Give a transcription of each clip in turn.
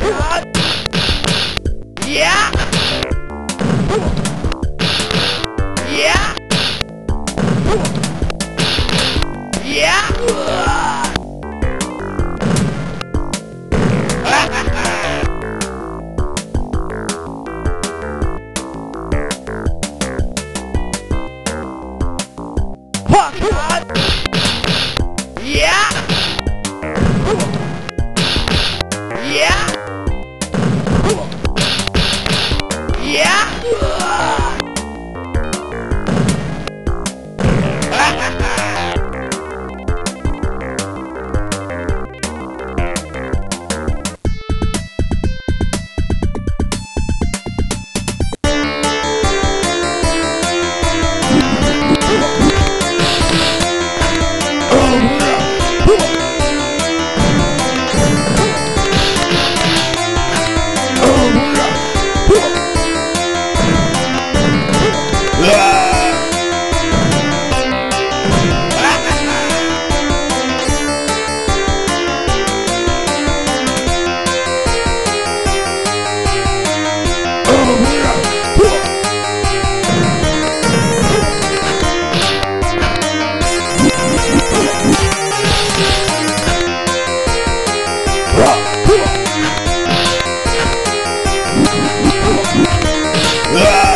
Ja. Ah!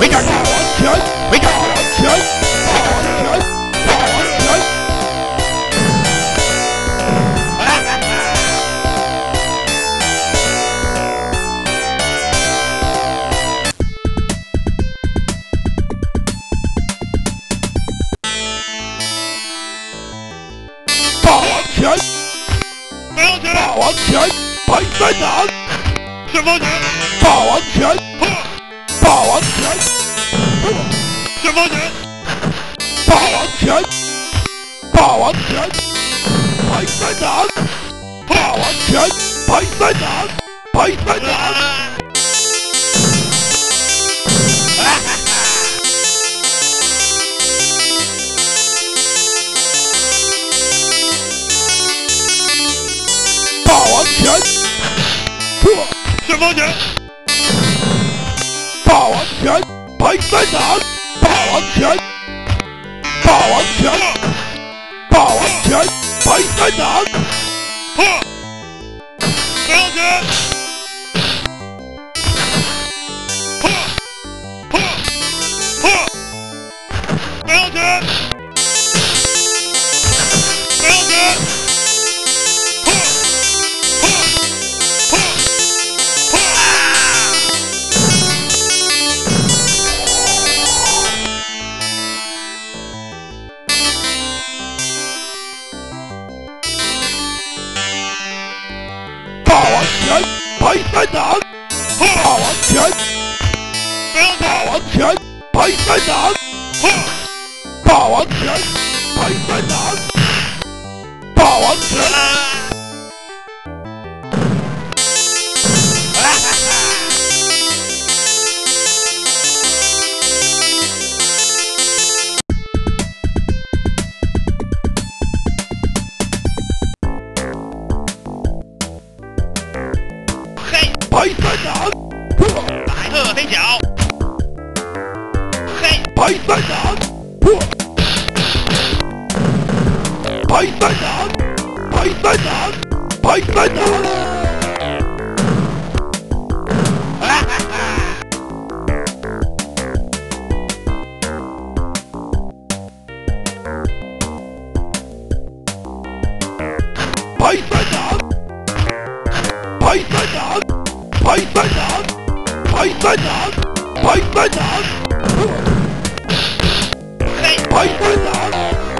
We got killed. We got killed. Power kill! Power kid 霸王拳，破旋风拳，霸王拳，霸王拳，排山掌，霸王拳，排山掌，排山掌。霸王拳，破先锋拳。霸王拳，排三掌，霸王拳，霸王拳，霸王拳，排三掌，呵，旋风拜拜，霸王拳！霸王拳！拜拜南，霸王拳！拜拜南，霸王拳！Bite my dog! Bite my dog! Bite my dog! Bite my dog! Bite my dog! Bite my dog! Bite my! Right with